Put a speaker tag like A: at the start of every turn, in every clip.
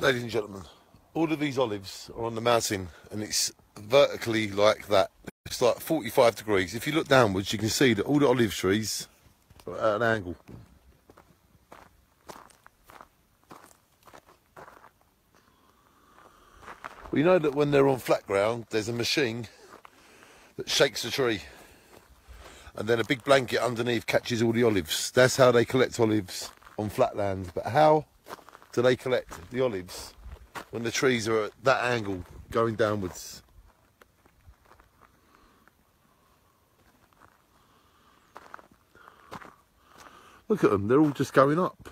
A: ladies and gentlemen, all of these olives are on the mountain and it's vertically like that. It's like 45 degrees. If you look downwards, you can see that all the olive trees are at an angle. We know that when they're on flat ground, there's a machine that shakes the tree. And then a big blanket underneath catches all the olives. That's how they collect olives on flat land. But how do they collect the olives when the trees are at that angle going downwards? Look at them, they're all just going up.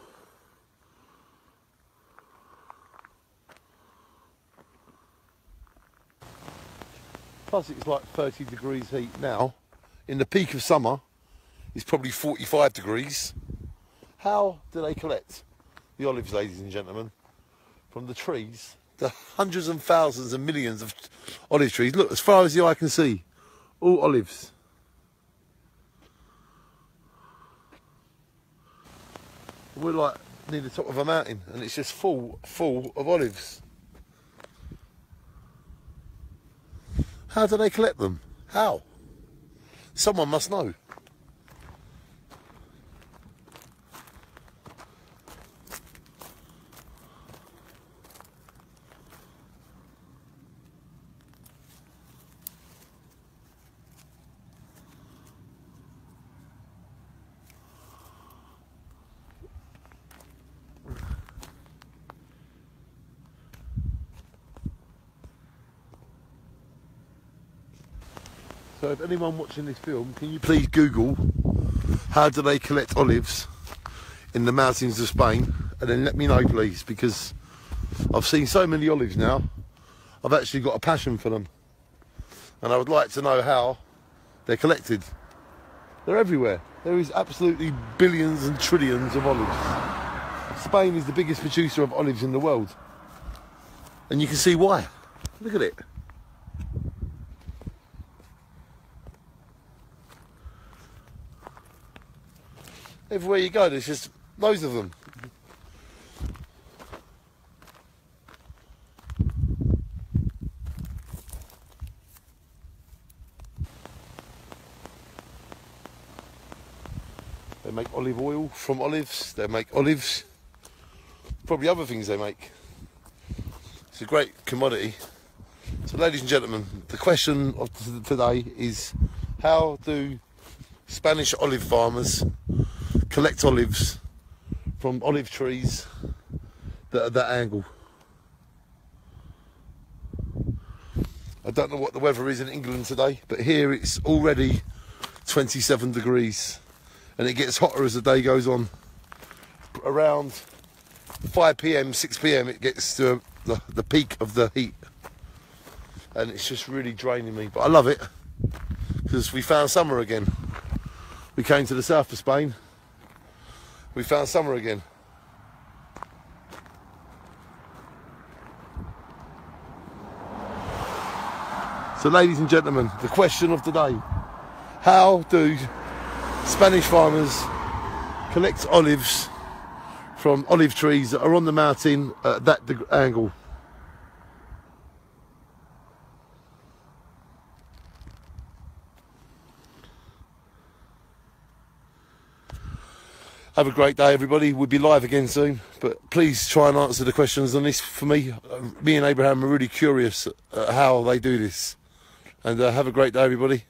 A: Plus it's like 30 degrees heat now. In the peak of summer, it's probably 45 degrees. How do they collect the olives, ladies and gentlemen, from the trees? The hundreds and thousands and millions of olive trees. Look, as far as the eye can see, all olives. We're like near the top of a mountain and it's just full, full of olives. How do they collect them? How? Someone must know. So if anyone watching this film, can you please Google how do they collect olives in the mountains of Spain and then let me know please because I've seen so many olives now I've actually got a passion for them and I would like to know how they're collected. They're everywhere. There is absolutely billions and trillions of olives. Spain is the biggest producer of olives in the world and you can see why. Look at it. Everywhere you go, there's just loads of them. They make olive oil from olives. They make olives. Probably other things they make. It's a great commodity. So, ladies and gentlemen, the question of today is how do Spanish olive farmers collect olives from olive trees that are that angle. I don't know what the weather is in England today, but here it's already 27 degrees and it gets hotter as the day goes on. Around 5 pm, 6 pm, it gets to the, the peak of the heat and it's just really draining me. But I love it because we found summer again. We came to the south of Spain. We found summer again. So ladies and gentlemen, the question of the day. How do Spanish farmers collect olives from olive trees that are on the mountain at that angle? Have a great day, everybody. We'll be live again soon, but please try and answer the questions on this for me. Uh, me and Abraham are really curious how they do this. And uh, have a great day, everybody.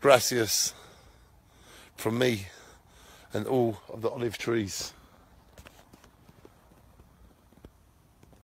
A: Gracias from me and all of the olive trees.